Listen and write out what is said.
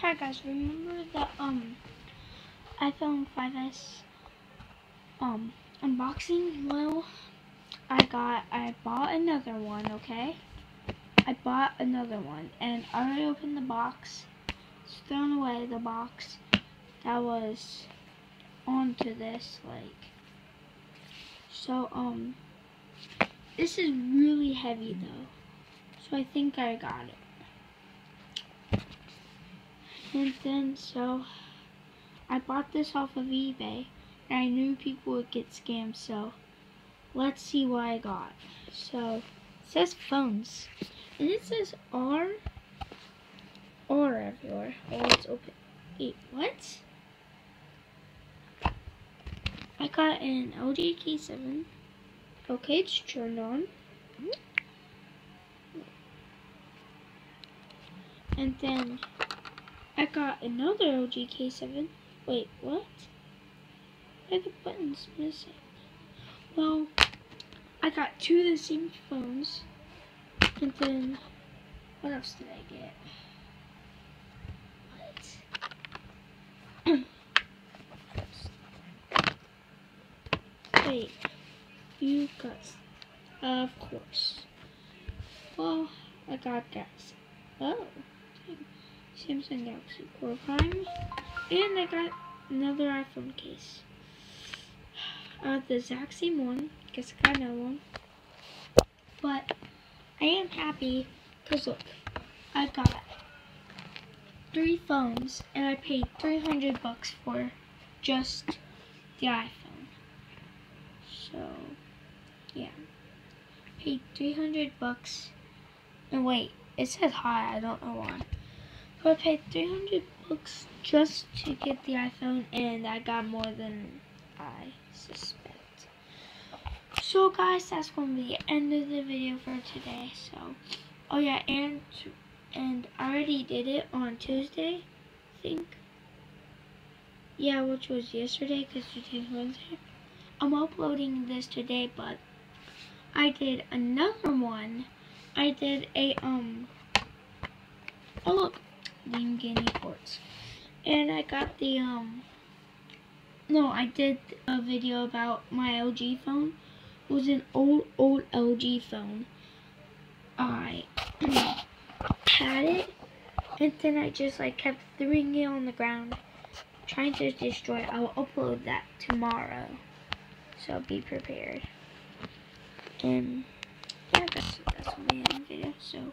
Hi guys, remember the um iPhone 5s um unboxing? Well, I got I bought another one, okay? I bought another one and I already opened the box. It's thrown away the box that was onto this like so um this is really heavy though. So I think I got it. And then, so, I bought this off of eBay, and I knew people would get scammed, so, let's see what I got. So, it says phones, and it says R, R everywhere. Oh, it's open. Wait, what? I got an LG K7. Okay, it's turned on. And then I got another LG K7. Wait, what? Why are the buttons missing? Well, I got two of the same phones. And then, what else did I get? What? Wait, you got, of course. Well, I got gas. Oh. Samsung Galaxy Core Prime. And I got another iPhone case. Uh, the exact same one. Guess I got another one. But I am happy because look, I got three phones and I paid 300 bucks for just the iPhone. So, yeah. Paid 300 bucks. And wait, it says high, I don't know why. I paid 300 bucks just to get the iPhone and I got more than I suspect. So guys, that's going to be the end of the video for today. So, oh yeah, and and I already did it on Tuesday, I think. Yeah, which was yesterday because today's Wednesday. I'm uploading this today, but I did another one. I did a, um, oh look, didn't ports. And I got the, um, no, I did a video about my LG phone. It was an old, old LG phone. I had it, and then I just, like, kept throwing it on the ground, trying to destroy it. I'll upload that tomorrow, so be prepared. And, yeah, that's, that's my video, so...